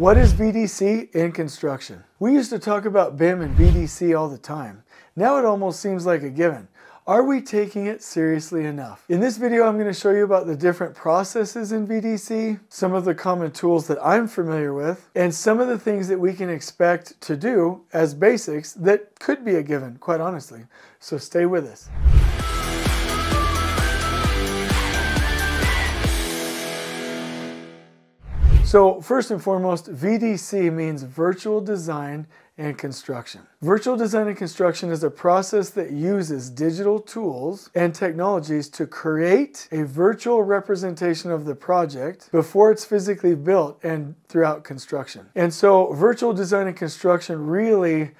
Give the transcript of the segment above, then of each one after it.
What is VDC in construction? We used to talk about BIM and VDC all the time. Now it almost seems like a given. Are we taking it seriously enough? In this video, I'm going to show you about the different processes in VDC, some of the common tools that I'm familiar with, and some of the things that we can expect to do as basics that could be a given, quite honestly. So stay with us. So first and foremost, VDC means Virtual Design and Construction. Virtual Design and Construction is a process that uses digital tools and technologies to create a virtual representation of the project before it's physically built and throughout construction. And so Virtual Design and Construction really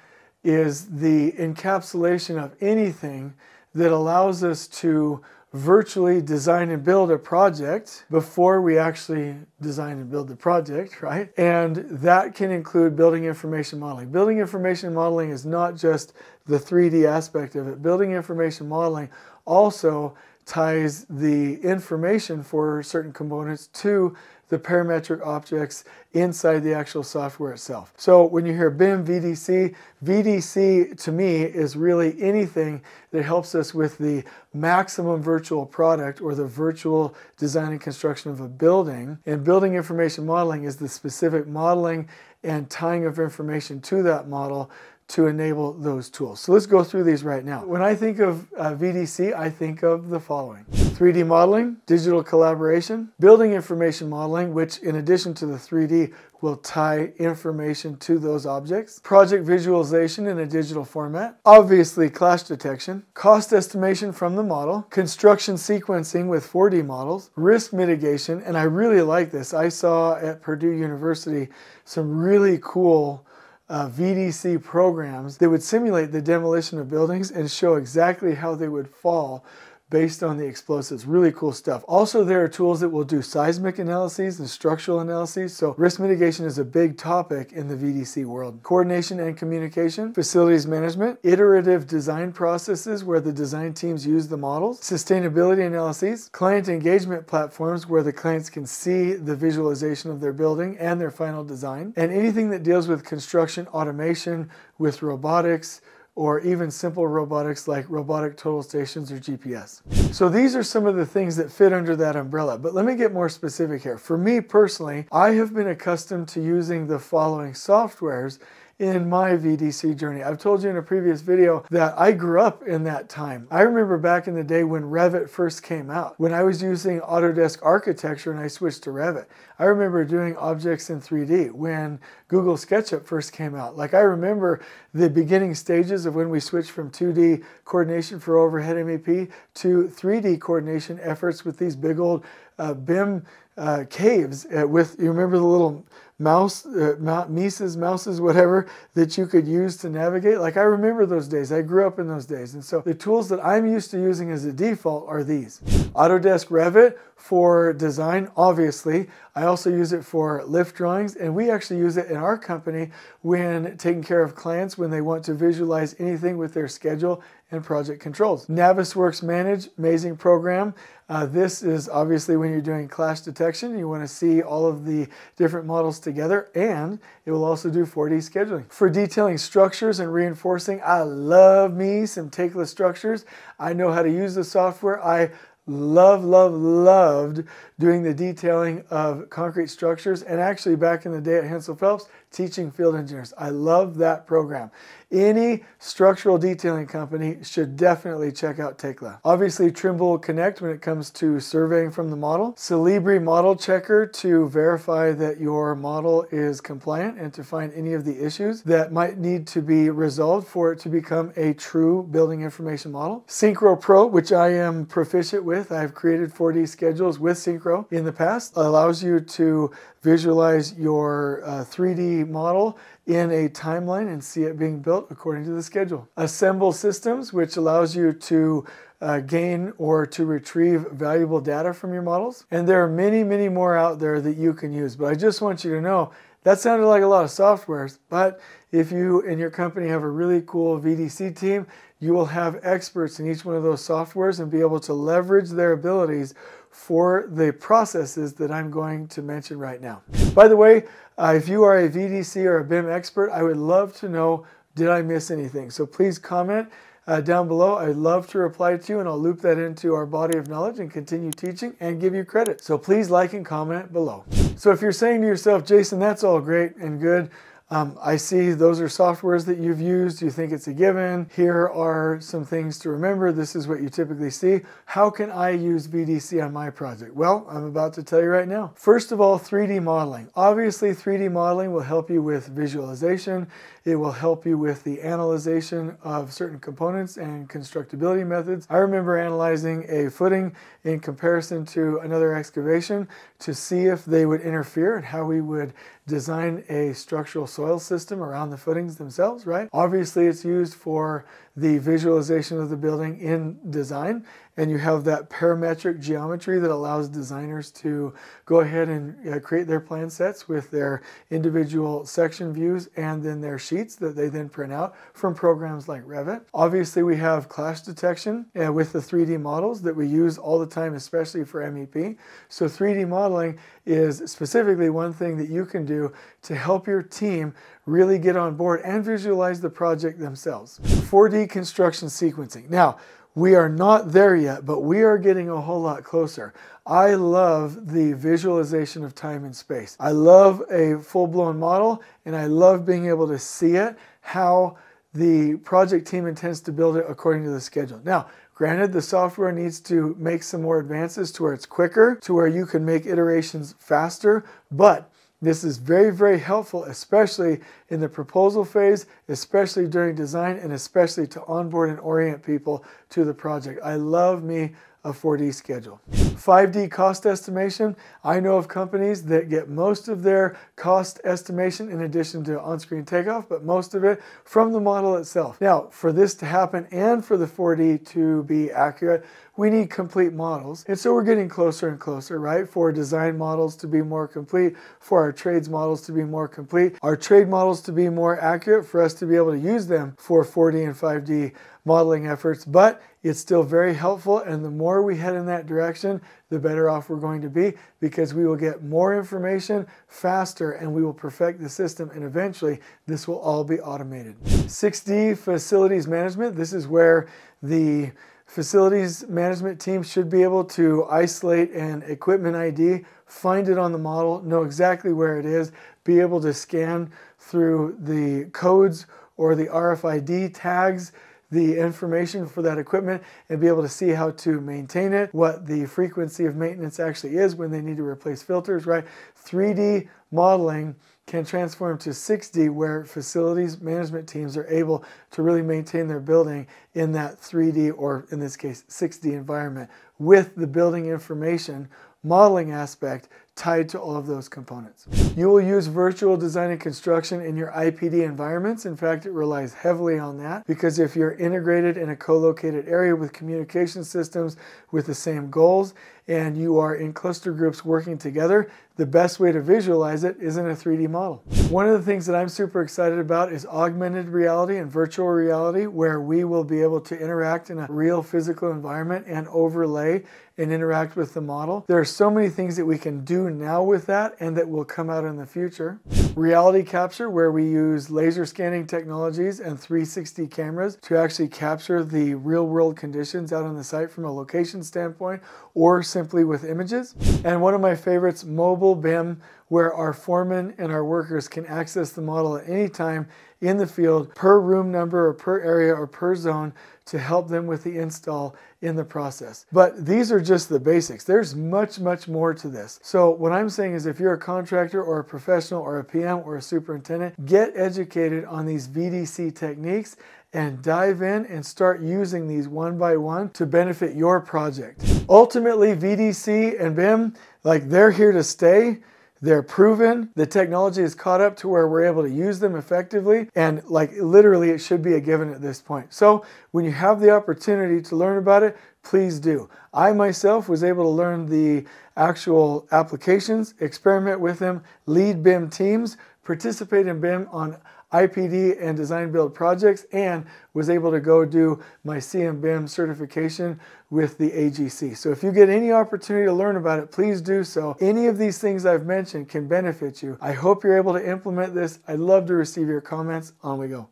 is the encapsulation of anything that allows us to virtually design and build a project before we actually design and build the project, right? And that can include building information modeling. Building information modeling is not just the 3D aspect of it. Building information modeling also ties the information for certain components to the parametric objects inside the actual software itself. So when you hear BIM, VDC, VDC to me is really anything that helps us with the maximum virtual product or the virtual design and construction of a building. And building information modeling is the specific modeling and tying of information to that model to enable those tools. So let's go through these right now. When I think of uh, VDC, I think of the following. 3D modeling, digital collaboration, building information modeling, which in addition to the 3D will tie information to those objects, project visualization in a digital format, obviously clash detection, cost estimation from the model, construction sequencing with 4D models, risk mitigation, and I really like this. I saw at Purdue University some really cool uh, VDC programs that would simulate the demolition of buildings and show exactly how they would fall based on the explosives. Really cool stuff. Also, there are tools that will do seismic analyses and structural analyses. So risk mitigation is a big topic in the VDC world. Coordination and communication, facilities management, iterative design processes where the design teams use the models, sustainability analyses, client engagement platforms where the clients can see the visualization of their building and their final design, and anything that deals with construction automation with robotics, or even simple robotics like robotic total stations or GPS. So these are some of the things that fit under that umbrella. But let me get more specific here. For me personally, I have been accustomed to using the following softwares in my VDC journey. I've told you in a previous video that I grew up in that time. I remember back in the day when Revit first came out, when I was using Autodesk architecture and I switched to Revit. I remember doing objects in 3D when Google SketchUp first came out. Like I remember the beginning stages of when we switched from 2D coordination for overhead MEP to 3D coordination efforts with these big old uh, BIM uh, caves uh, with, you remember the little mouse, uh, Mises, mouses, whatever, that you could use to navigate. Like I remember those days. I grew up in those days. And so the tools that I'm used to using as a default are these. Autodesk Revit for design, obviously. I also use it for lift drawings, and we actually use it in our company when taking care of clients when they want to visualize anything with their schedule and project controls. Navisworks Manage, amazing program. Uh, this is obviously when you're doing clash detection, you want to see all of the different models together, and it will also do 4D scheduling. For detailing structures and reinforcing, I love me some Tekla structures. I know how to use the software. I love, love, loved doing the detailing of concrete structures. And actually back in the day at Hensel Phelps teaching field engineers. I love that program. Any structural detailing company should definitely check out Tekla. Obviously Trimble Connect when it comes to surveying from the model. Solibri Model Checker to verify that your model is compliant and to find any of the issues that might need to be resolved for it to become a true building information model. Synchro Pro, which I am proficient with. I've created 4D schedules with Synchro in the past. Allows you to visualize your uh, 3D model in a timeline and see it being built according to the schedule. Assemble Systems, which allows you to uh, gain or to retrieve valuable data from your models. And there are many, many more out there that you can use. But I just want you to know that sounded like a lot of softwares, but if you and your company have a really cool VDC team, you will have experts in each one of those softwares and be able to leverage their abilities for the processes that I'm going to mention right now. By the way, Uh, if you are a VDC or a BIM expert, I would love to know did I miss anything? So please comment uh, down below. I'd love to reply to you and I'll loop that into our body of knowledge and continue teaching and give you credit. So please like and comment below. So if you're saying to yourself, Jason, that's all great and good, um, I see those are softwares that you've used. You think it's a given. Here are some things to remember. This is what you typically see. How can I use VDC on my project? Well, I'm about to tell you right now. First of all, 3D modeling. Obviously, 3D modeling will help you with visualization. It will help you with the analyzation of certain components and constructability methods. I remember analyzing a footing in comparison to another excavation to see if they would interfere and how we would design a structural soil system around the footings themselves, right? Obviously, it's used for the visualization of the building in design and you have that parametric geometry that allows designers to go ahead and uh, create their plan sets with their individual section views and then their sheets that they then print out from programs like Revit. Obviously, we have clash detection uh, with the 3D models that we use all the time, especially for MEP. So 3D modeling is specifically one thing that you can do to help your team really get on board and visualize the project themselves. 4D construction sequencing. Now, we are not there yet, but we are getting a whole lot closer. I love the visualization of time and space. I love a full blown model and I love being able to see it, how the project team intends to build it according to the schedule. Now, Granted, the software needs to make some more advances to where it's quicker, to where you can make iterations faster, but this is very, very helpful, especially in the proposal phase, especially during design, and especially to onboard and orient people to the project. I love me a 4D schedule. 5D cost estimation. I know of companies that get most of their cost estimation in addition to on-screen takeoff, but most of it from the model itself. Now, for this to happen and for the 4D to be accurate, we need complete models. And so we're getting closer and closer, right? For design models to be more complete, for our trades models to be more complete, our trade models to be more accurate, for us to be able to use them for 4D and 5D modeling efforts. But it's still very helpful, and the more we head in that direction, the better off we're going to be because we will get more information faster and we will perfect the system, and eventually this will all be automated. 6D facilities management. This is where the Facilities management team should be able to isolate an equipment ID, find it on the model, know exactly where it is, be able to scan through the codes or the RFID tags the information for that equipment and be able to see how to maintain it, what the frequency of maintenance actually is when they need to replace filters, right? 3D modeling can transform to 6D where facilities management teams are able to really maintain their building in that 3D or in this case 6D environment. With the building information modeling aspect tied to all of those components. You will use virtual design and construction in your IPD environments. In fact, it relies heavily on that because if you're integrated in a co-located area with communication systems with the same goals and you are in cluster groups working together, the best way to visualize it is in a 3D model. One of the things that I'm super excited about is augmented reality and virtual reality, where we will be able to interact in a real physical environment and overlay and interact with the model. There are so many things that we can now with that and that will come out in the future. Reality capture, where we use laser scanning technologies and 360 cameras to actually capture the real world conditions out on the site from a location standpoint or simply with images. And one of my favorites, mobile BIM, where our foremen and our workers can access the model at any time in the field per room number or per area or per zone to help them with the install in the process. But these are just the basics. There's much, much more to this. So what I'm saying is if you're a contractor or a professional or a PM or a superintendent, get educated on these VDC techniques and dive in and start using these one by one to benefit your project. Ultimately, VDC and BIM, like they're here to stay. They're proven. The technology is caught up to where we're able to use them effectively. And like literally, it should be a given at this point. So when you have the opportunity to learn about it, please do. I myself was able to learn the actual applications, experiment with them, lead BIM teams, participate in BIM on IPD and design build projects and was able to go do my CMBIM certification with the AGC. So if you get any opportunity to learn about it, please do so. Any of these things I've mentioned can benefit you. I hope you're able to implement this. I'd love to receive your comments. On we go.